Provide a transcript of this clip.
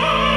Oh.